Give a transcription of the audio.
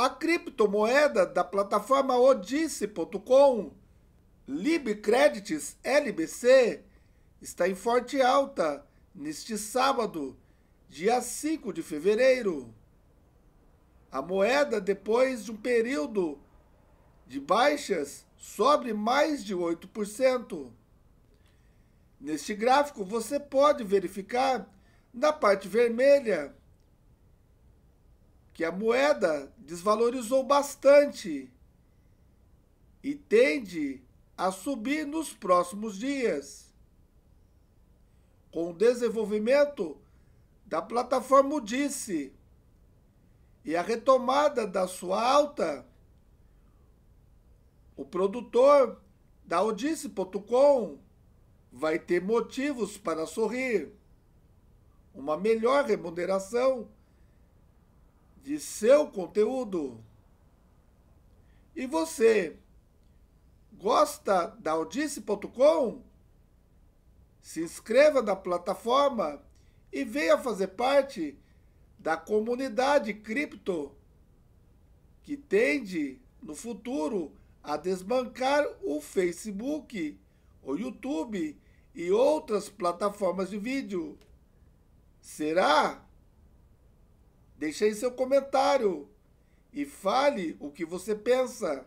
A criptomoeda da plataforma Odisse.com, LibCredits LBC, está em forte alta neste sábado, dia 5 de fevereiro. A moeda, depois de um período de baixas, sobe mais de 8%. Neste gráfico, você pode verificar na parte vermelha que a moeda desvalorizou bastante e tende a subir nos próximos dias. Com o desenvolvimento da plataforma Udice e a retomada da sua alta, o produtor da Odisse.com vai ter motivos para sorrir. Uma melhor remuneração de seu conteúdo. E você gosta da Audice.com? Se inscreva na plataforma e venha fazer parte da comunidade cripto que tende no futuro a desbancar o Facebook, o YouTube e outras plataformas de vídeo. Será? Deixe aí seu comentário e fale o que você pensa.